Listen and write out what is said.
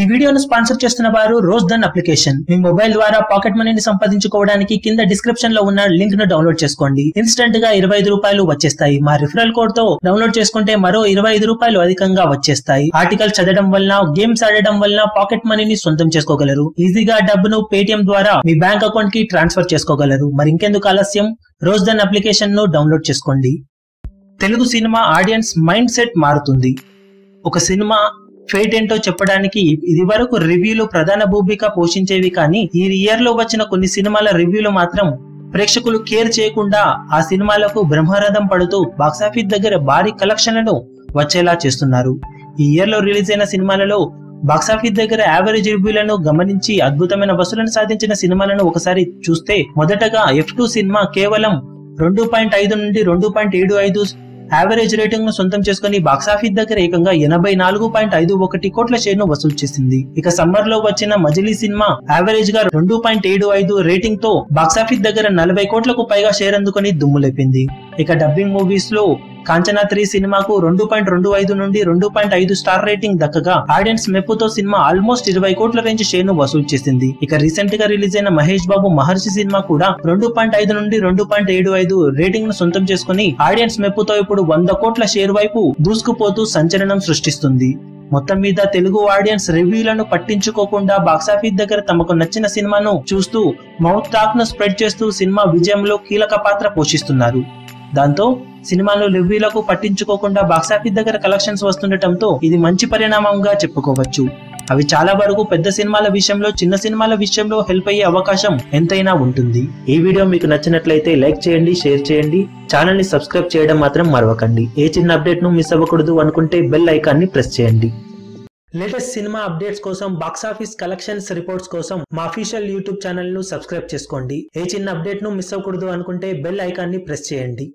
ఈ వీడియోను స్పాన్సర్ చేస్తున్న వారు రోజ్ దన్ అప్లికేషన్. మీ మొబైల్ ద్వారా పాకెట్ మనీని సంపాదించుకోవడానికి కింద డిస్క్రిప్షన్లో ఉన్న లింక్ను డౌన్లోడ్ చేసుకోండి. ఇన్స్టెంట్గా ఇరవై ఐదు రూపాయలు వచ్చేస్తాయి. మా రిఫరల్ కోడ్తో డౌన్లోడ్ చేసుకుంటే మరో ఇరవై ఐదు రూపాయలు అధికంగా వచ్చేస్తాయి. ఆర్టికల్ చదవడం వలన గేమ్స్ ఆడడం వలన పాకెట్ మనీని సొంతం చేసుకోగలరు. ఈజీగా డబ్బును పేటిఎం ద్వారా మీ బ్యాంక్ అకౌంట్కి ట్రాన్స్ఫర్ చేసుకోగలరు. మరి ఇంకెందుకు ఆలస్యం? రోజ్ దన్ అప్లికేషన్ను డౌన్లోడ్ చేసుకోండి. Telugu cinema audience mind set మారుతుంది. ఒక సినిమా ఫేట్ ఏంటో చెప్పడానికి ఇది వరకు రివ్యూలు ప్రధాన భూమిక పోషించేవి కానీ ఈ ఇయర్లో వచ్చిన కొన్ని సినిమాల రివ్యూలు మాత్రం ప్రేక్షకులు కేర్ చేయకుండా ఆ సినిమాలకు బ్రహ్మరథం పడుతూ బాక్సాఫీస్ దగ్గర భారీ కలెక్షన్లను వచ్చేలా చేస్తున్నారు. ఈ ఇయర్లో రిలీజ్ అయిన సినిమాలలో బాక్సాఫీస్ దగ్గర యావరేజ్ రివ్యూలను గమనించి అద్భుతమైన వసూలను సాధించిన సినిమాలను ఒకసారి చూస్తే మొదటగా ఎఫ్ టూ సినిమా కేవలం రెండు పాయింట్ ఐదు నుండి రెండు పాయింట్ ఏడు ఐదు యావరేజ్ రేటింగ్ను సొంతం చేసుకుని బాక్సాఫీస్ దగ్గర ఏకంగా ఎనభై నాలుగు పాయింట్ ఐదు ఒకటి కోట్ల షేర్ను వసూలు చేసింది. ఇక సమ్మర్లో వచ్చిన మజిలీ సినిమా యావరేజ్గా రెండు పాయింట్ ఏడు ఐదు రేటింగ్తో బాక్సాఫీస్ దగ్గర నలభై కోట్లకు పైగా షేర్ అందుకుని దుమ్ములేపింది. ఇక డబ్బింగ్ మూవీస్లో కాంచనా త్రీ సినిమాకు రెండు పాయింట్ రెండు ఐదు నుండి రెండు పాయింట్ ఐదు స్టార్ రేటింగ్ దక్కగా ఆడియన్స్ మెప్పుతో సినిమా ఆల్మోస్ట్ ఇరవై కోట్ల రేంజ్ షేర్ను వసూలు చేసింది. ఇక రీసెంట్గా రిలీజ్ అయిన మహేష్ బాబు మహర్షి సినిమా కూడా రెండు పాయింట్ ఐదు నుండి రెండు పాయింట్ ఏడు ఐదు రేటింగ్ను సొంతం చేసుకుని ఆడియన్స్ మెప్పుతో ఇప్పుడు వంద కోట్ల షేర్ వైపు దూసుకుపోతూ సంచలనం సృష్టిస్తుంది. మొత్తం మీద తెలుగు ఆడియన్స్ రివ్యూలను పట్టించుకోకుండా బాక్సాఫీస్ దగ్గర తమకు నచ్చిన సినిమాను చూస్తూ మౌత్ టాక్ను స్ప్రెడ్ చేస్తూ సినిమా విజయంలో కీలక పాత్ర పోషిస్తున్నారు. దాంతో సినిమాలు రివ్యూలకు పట్టించుకోకుండా బాక్సాఫీస్ దగ్గర కలెక్షన్స్ వస్తుండటంతో ఇది మంచి పరిణామంగా చెప్పుకోవచ్చు. అవి చాలా వరకు పెద్ద సినిమాల విషయంలో చిన్న సినిమాల విషయంలో హెల్ప్ అయ్యే అవకాశం ఎంతైనా ఉంటుంది. ఈ వీడియో మీకు నచ్చినట్లయితే లైక్ చేయండి షేర్ చేయండి. ఛానల్ని సబ్స్క్రైబ్ చేయడం మాత్రం మరవకండి. ఏ చిన్న అప్డేట్ను మిస్ అవ్వకూడదు అనుకుంటే బెల్ ఐకాన్ని ప్రెస్ చేయండి. లేటెస్ట్ సినిమా అప్డేట్స్ కోసం బాక్సాఫీస్ కలెక్షన్స్ రిపోర్ట్స్ కోసం మా అఫీషియల్ యూట్యూబ్ ఛానల్ను సబ్స్క్రైబ్ చేసుకోండి. ఏ చిన్న అప్డేట్ను మిస్ అవ్వకూడదు అనుకుంటే బెల్ ఐకాన్ని ప్రెస్ చేయండి.